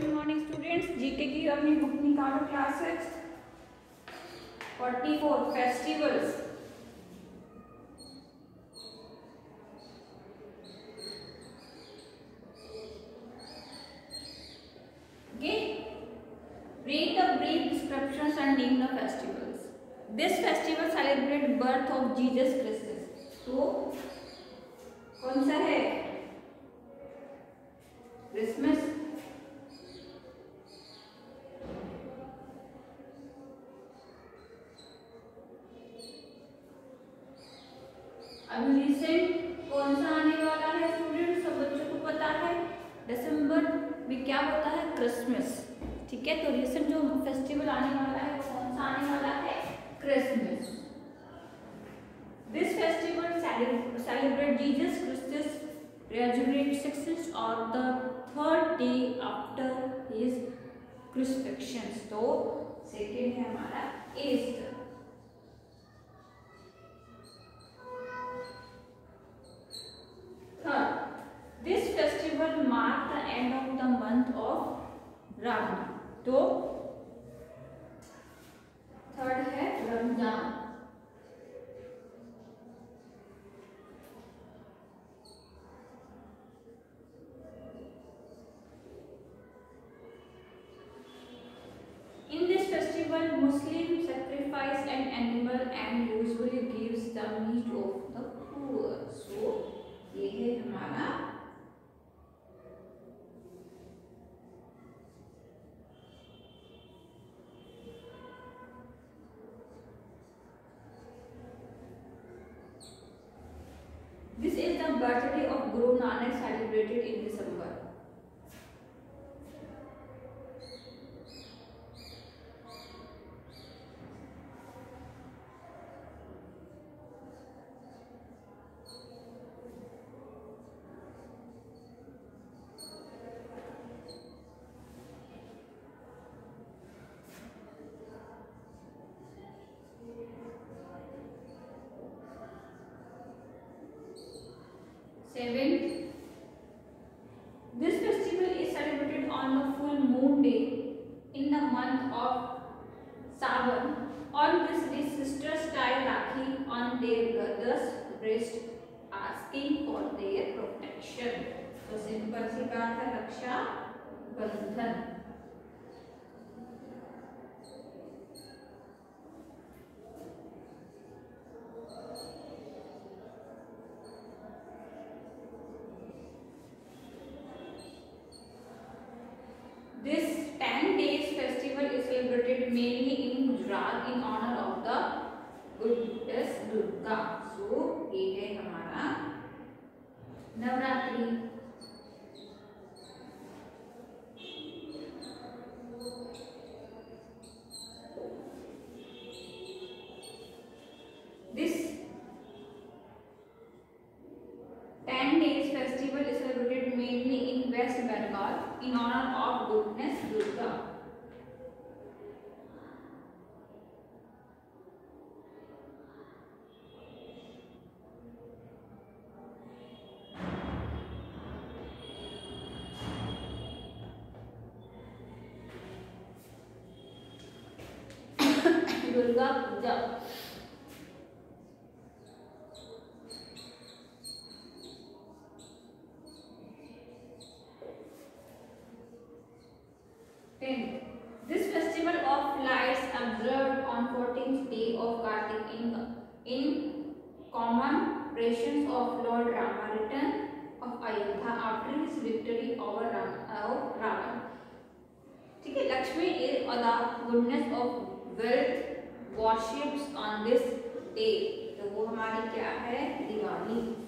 Good morning students GK की अपनी book निकालो classes forty four festivals read the brief description festivals this festival celebrate birth of Jesus Christmas तो कौन सा है? Christmas celebrate Jesus Christ's resurrection on the third day after his crucifixion. तो second है हमारा Easter Third, this festival marks the end of the month of Ramadan. तो third है Ramzan In this festival, Muslims sacrifice an animal and usually gives the meat of the poor. So, ये है हमारा This is the birthday of Guru Nanak celebrated in December. Seven. This festival is celebrated on the full moon day in the month of Sawan. On this day, sisters tie Rakhi on their brothers' breast, asking for their protection. तो simple सी बात है रक्षा बंधन This 10 days festival is celebrated mainly in Gujarat in honor of the goddess Durga. So ये है हमारा Navratri This 10 days festival is celebrated mainly in West Bengal in honor of goddess Durga. Durga Puja Tenth. This festival of lights observed on 14th day of Kartik in, in commemorations of Lord Rama return of Ayodhya after his victory over Ram, uh, Ravan. ठीक है Lakshmi is the goodness of wealth worships on this day. तो वो हमारी क्या है Diwali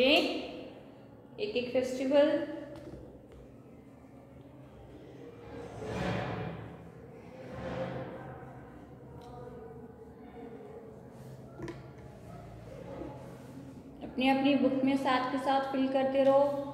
okay एक एक festival अपनी अपनी बुक में साथ के साथ फिल करते रहो।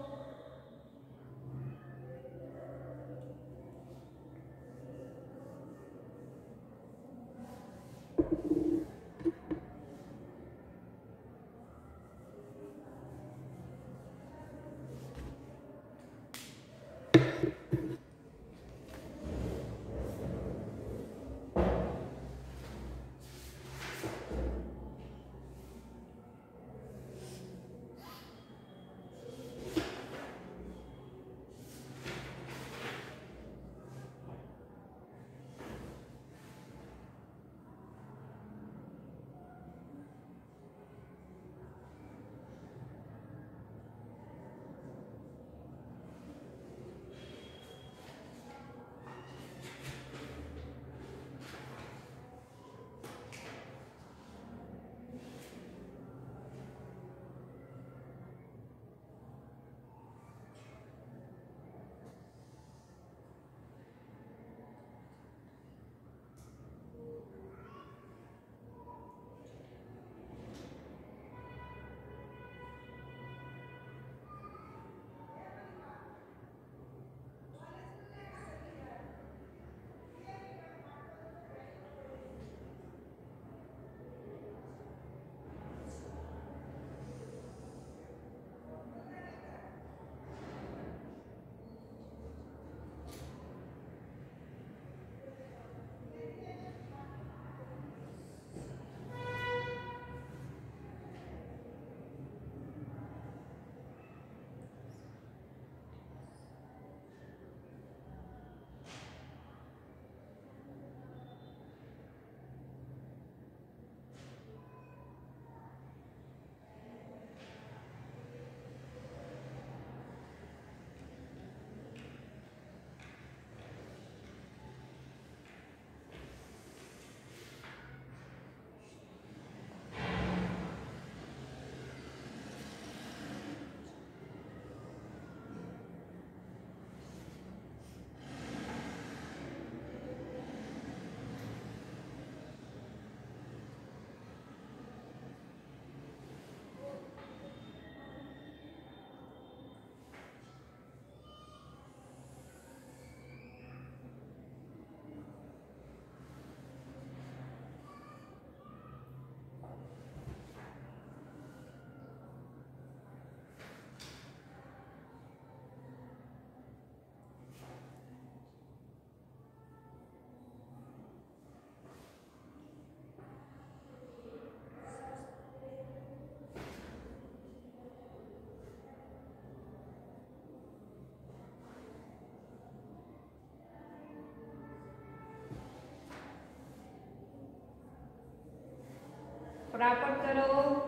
फटाफट करो।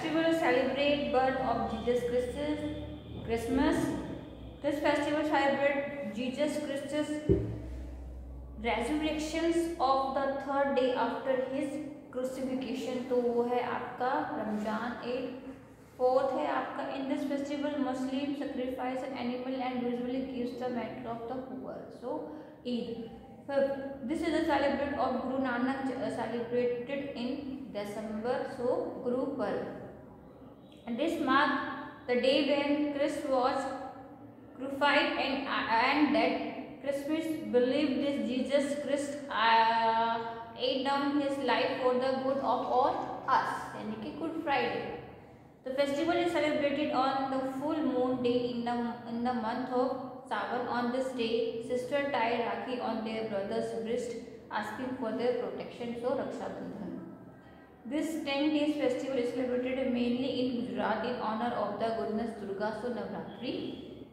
Festival celebrate birth of Jesus Christ, Christmas. This festival celebrate Jesus Christ's resurrections of the third day after his crucifixion. तो वो है आपका रमज़ान एट फोर्थ है आपका in this festival Muslim sacrifice animal and usually gives the matter of the poor so Eid fifth this is a celebrate of Guru Nanak uh, celebrated in December, so Guru Parv. And this marked the day when Christ was crucified and, and that Christmas believed this Jesus Christ uh, laid down his life for the good of all us. यानी कि Good Friday. The festival is celebrated on the full moon day in the in the month of Sawan. On this day, sister tie Rakhi on their brother's wrist, asking for their protection. So, Raksha Bandhan. This 10 days festival is celebrated mainly in Gujarat in honor of the goddess Durga. So, Navratri.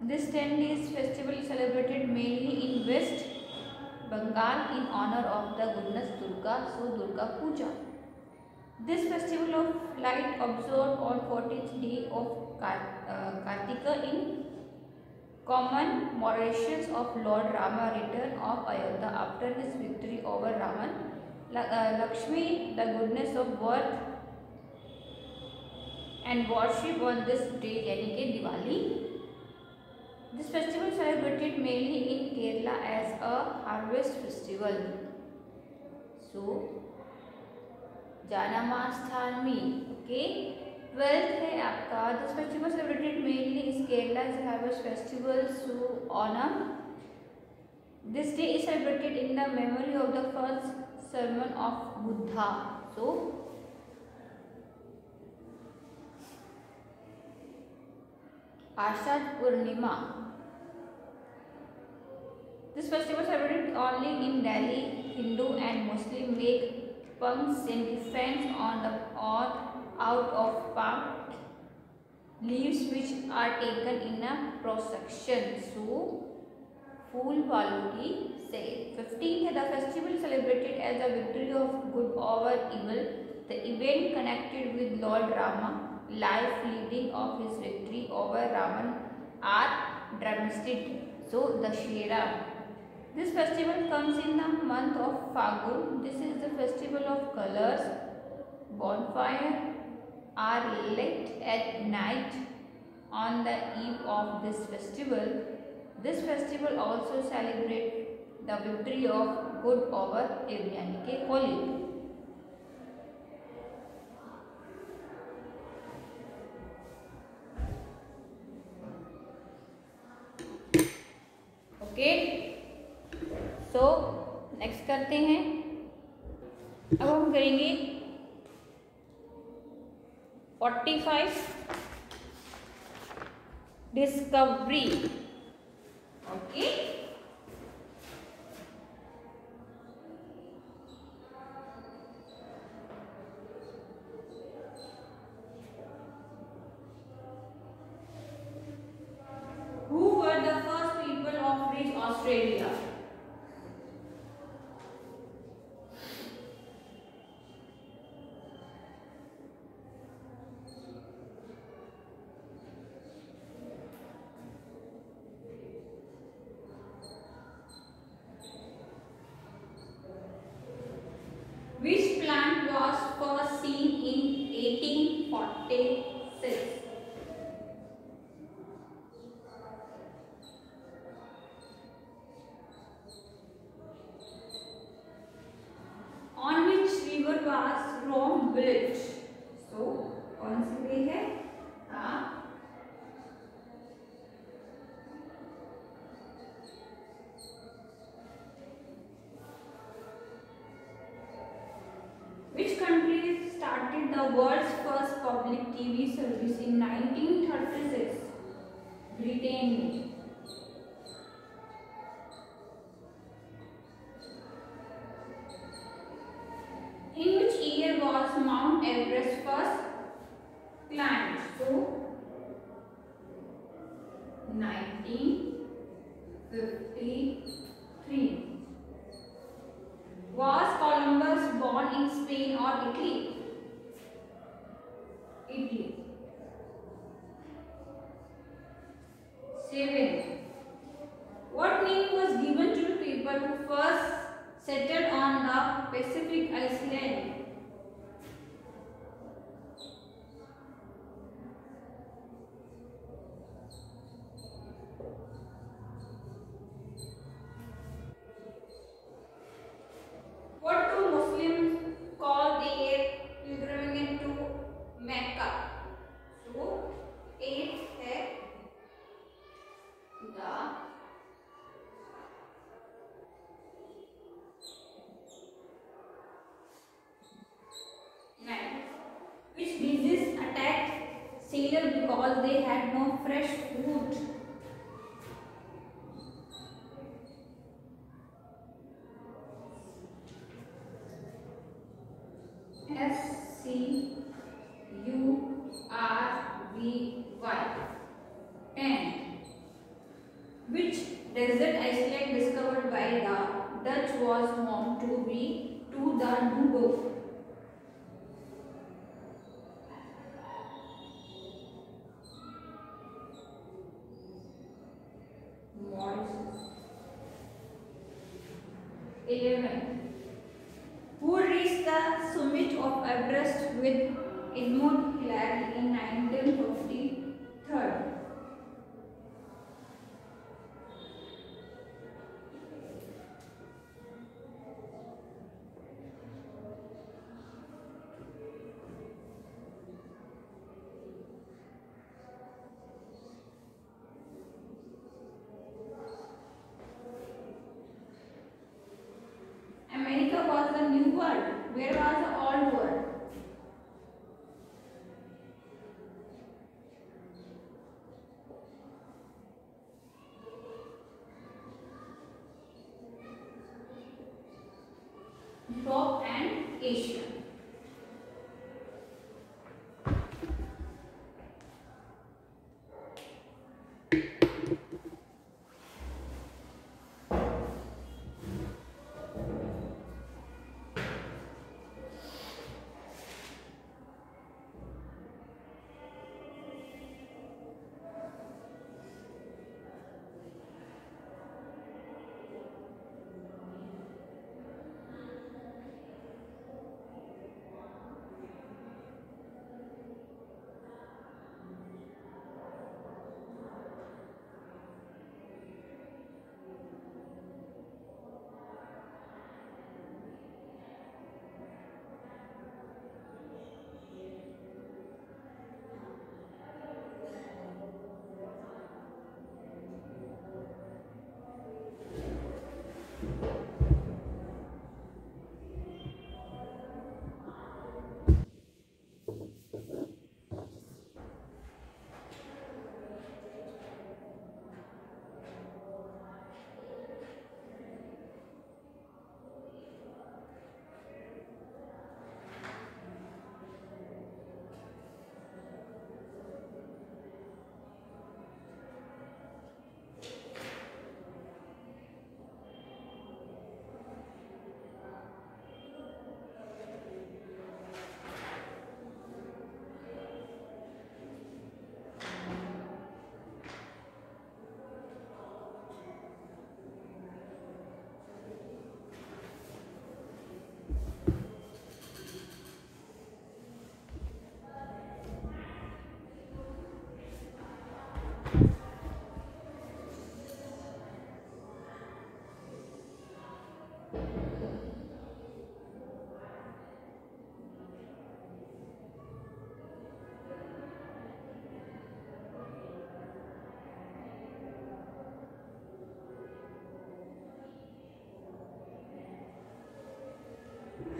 This 10 days festival is celebrated mainly in West Bengal in honor of the goddess Durga. So, Durga Puja. This festival of light observed on 14th day of uh, Kartika in commemorations of Lord Rama return of Ayodhya after his victory over Raman. Uh, Lakshmi, the goodness of birth and worship on this day यानी कि Diwali This festival celebrated mainly in Kerala as a harvest festival. So, Janamaastami, okay. Twelfth है आपका this festival celebrated mainly is Kerala is harvest festival so Onam this day is celebrated in the memory of the first sermon of Buddha so Ashadha Purnima This festival celebrated only in Delhi. Hindu and Muslim make punks in defense on the on out of palm leaves which are taken in a procession. So, Fool Valuki say 15th the festival celebrated as a victory of good over evil. The event connected with Lord Rama, life leading of his victory over Raman are dramatic. So, the Shera. This festival comes in the month of Fagun. This is the festival of colors, bonfire, are lit at night on the eve of this festival. This festival also celebrate the victory of good over every के Holi. Okay so next करते हैं। अब हम करेंगे 45 discovery Which plant was first seen in 1846? 14, 15, sailor because they had no fresh 11. Who reached the summit of Everest with Edmund Hillary in 1950?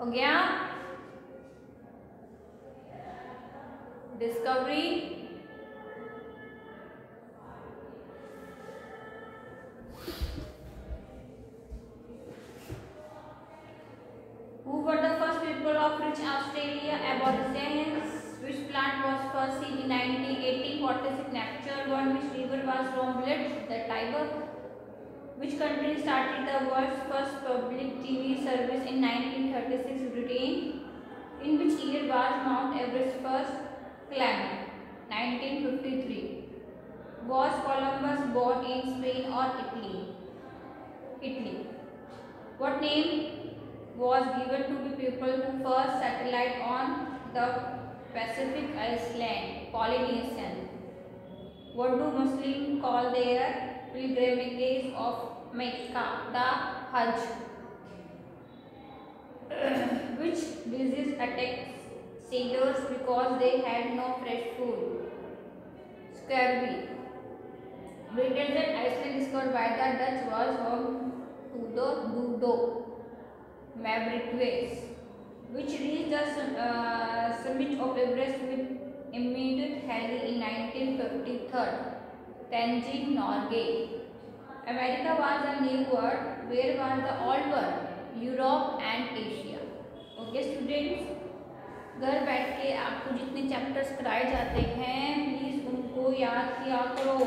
हो गया discovery Who were the first people of rich Australia? Aborigines. Which plant was first seen in 1918? What is it? Nature one. Which river was Ramblet? The Tiber. Which country started the world's first public TV service in 1936? Mount Everest first climbed? 1953. Was Columbus born in Spain or Italy? Italy. What name was given to the people who first satellite on the Pacific island? Polynesian. What do Muslims call their pilgrimages of Mecca, the Hajj. Which disease attacks sailors because they had no fresh food. Scurvy. Britain and Iceland discovered by the Dutch was home to the Dodo maverick ways, which reached the uh, summit of Everest with immediate heli in 1953. Tenzing Norway. America was a new world, where was the old world? Europe and Asia. Okay, students. घर बैठ के आपको जितने chapters कराए जाते हैं please उनको याद किया करो।